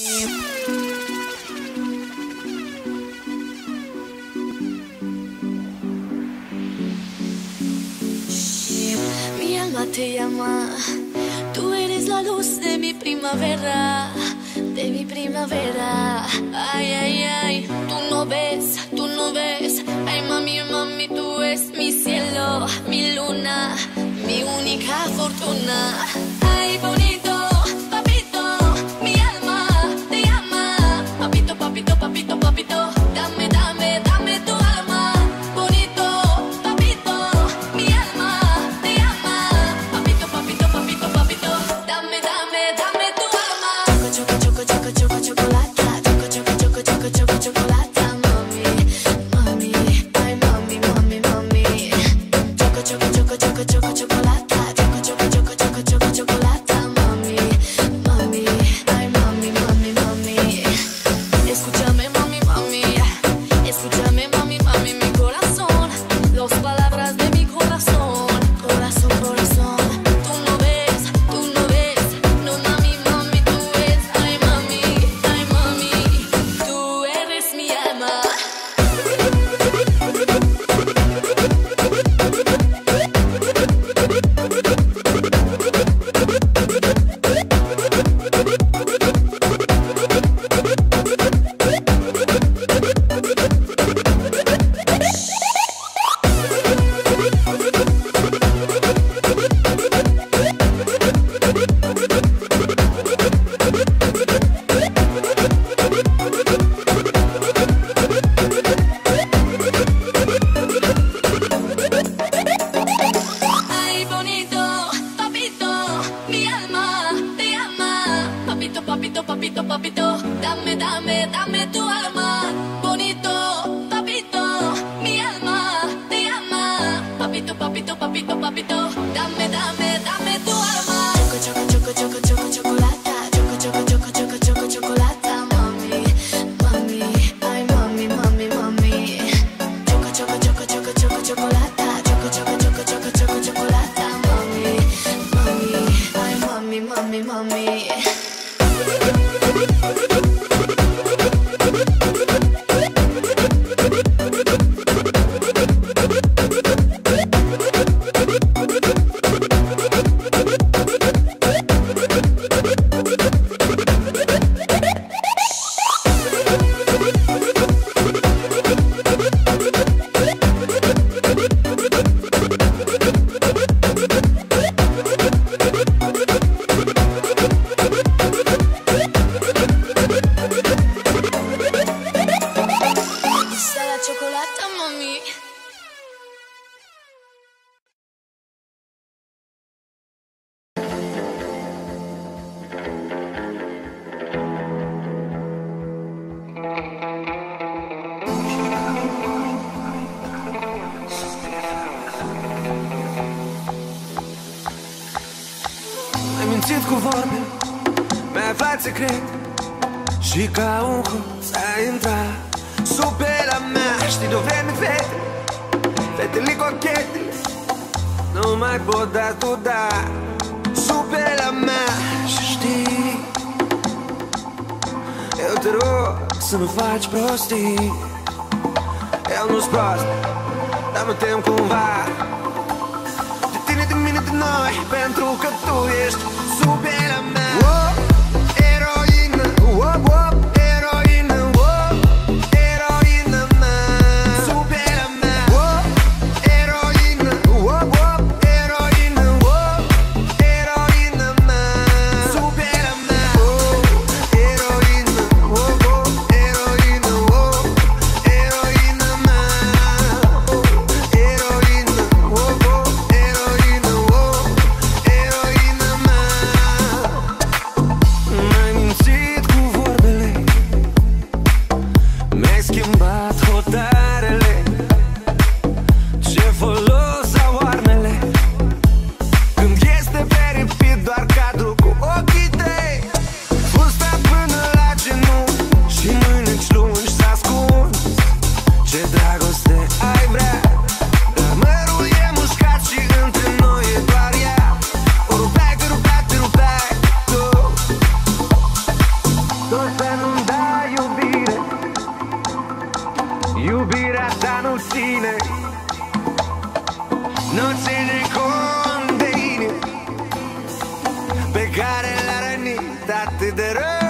Mi alma te llama, tú eres la luz de mi primavera, de mi primavera. Ay, ay, ay, tú no ves, tú no ves. Ay, mami, mami, tú eres mi cielo, mi luna, mi única fortuna. Ay, bonito. lại cu vorbe Mi-ai aflat secret. Și ca un hoț ai intrat Supera mea. Știi de o vreme fete Fetele cochete. Nu mai pot da tu da Supera mea. Și știi Eu te rog să nu faci prostii. Eu nu-s prost Dar mă tem cumva. De tine, de mine, de noi Pentru că tu ești super lambda te derei.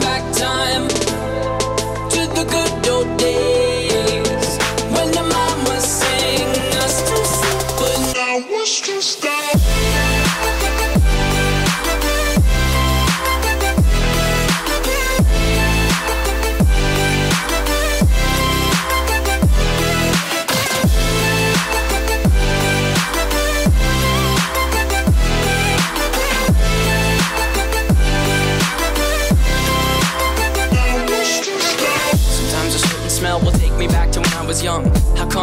Back time